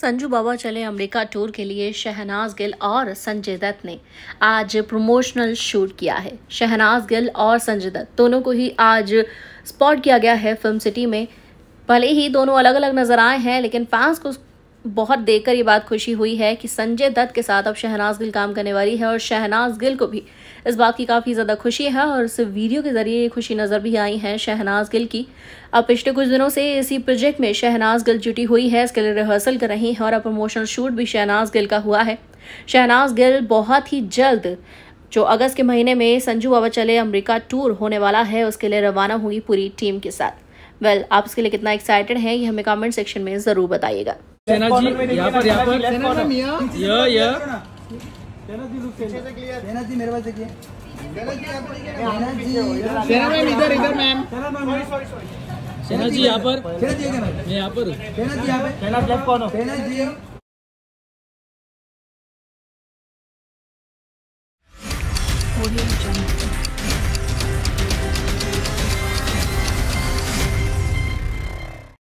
संजू बाबा चले America tour के लिए शहनाज गिल और संजय दत्त ने आज प्रमोशनल शूट किया है। शहनाज गिल और संजय दत्त दोनों को ही आज स्पॉट किया गया है फ़िल्म सिटी में। भले ही दोनों अलग अलग नज़र आए हैं, लेकिन फैंस को बहुत देखकर ये बात खुशी हुई है कि संजय दत्त के साथ अब शहनाज गिल काम करने वाली है और शहनाज गिल को भी इस बात की काफ़ी ज़्यादा खुशी है और इस वीडियो के ज़रिए खुशी नज़र भी आई है शहनाज गिल की। अब पिछले कुछ दिनों से इसी प्रोजेक्ट में शहनाज गिल जुटी हुई है इसके लिए रिहर्सल कर रही हैं और अब प्रमोशनल शूट भी शहनाज गिल का हुआ है। शहनाज गिल बहुत ही जल्द जो अगस्त के महीने में संजू बाबा चले अमरीका टूर होने वाला है उसके लिए रवाना होगी पूरी टीम के साथ। वेल well, आप इसके लिए कितना एक्साइटेड हैं ये हमें कमेंट सेक्शन में ज़रूर बताइएगा। सेना जी यहाँ पर यहाँ पर। य य सेना जी मेरे पास देखिए। सेना जी सेना मैम इधर इधर मैम। सेना जी यहाँ पर। सेना जी क्या मैं यहाँ पर हूँ। सेना जी यहाँ पे सेना जी। कौन सेना जी Audio Jungle.